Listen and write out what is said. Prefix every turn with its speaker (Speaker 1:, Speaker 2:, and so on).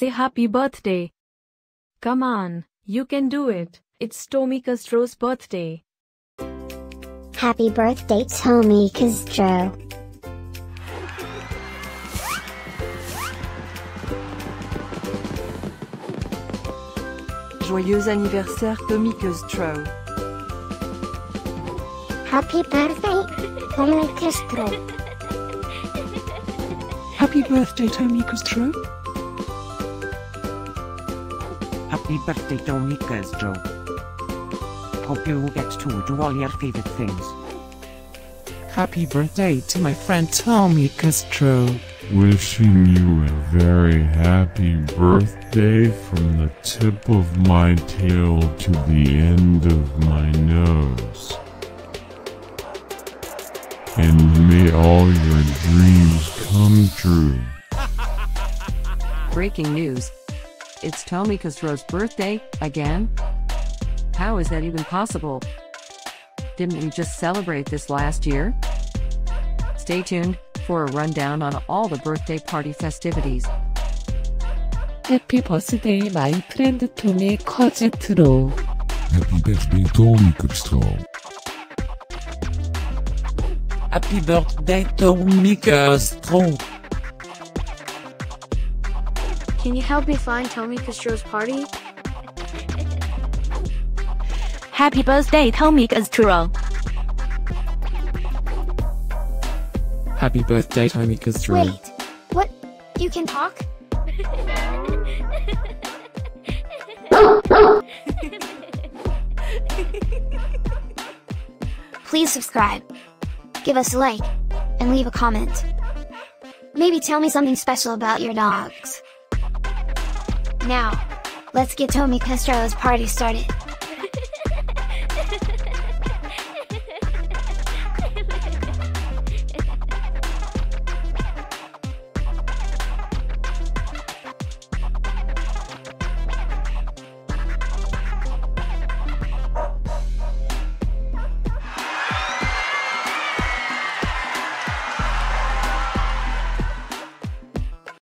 Speaker 1: say happy birthday. Come on, you can do it. It's Tomy Kaztro's birthday.
Speaker 2: Happy birthday, Tomy Kaztro.
Speaker 3: Joyeux anniversaire Tomy Kaztro.
Speaker 2: Happy birthday, Tomy Kaztro.
Speaker 4: Happy birthday, Tomy Kaztro.
Speaker 5: Happy birthday, Tomy Kaztro. Hope you get to do all your favorite things.
Speaker 4: Happy birthday to my friend Tomy Kaztro.
Speaker 6: Wishing you a very happy birthday from the tip of my tail to the end of my nose. And may all your dreams come true.
Speaker 3: Breaking news. It's Tomy Kaztro's birthday, again? How is that even possible? Didn't we just celebrate this last year? Stay tuned for a rundown on all the birthday party festivities.
Speaker 4: Happy birthday, my friend Tomy Kaztro.
Speaker 6: Happy birthday, Tomy Kaztro.
Speaker 4: Happy birthday, Tomy Kaztro.
Speaker 7: Can you help me find Tomy Kaztro's party?
Speaker 1: Happy birthday, Tomy Kaztro.
Speaker 4: Happy birthday, Tomy Kaztro.
Speaker 2: Wait, what? You can talk? Please subscribe, give us a like, and leave a comment. Maybe tell me something special about your dogs. Now, let's get Tomy Kaztro's party started.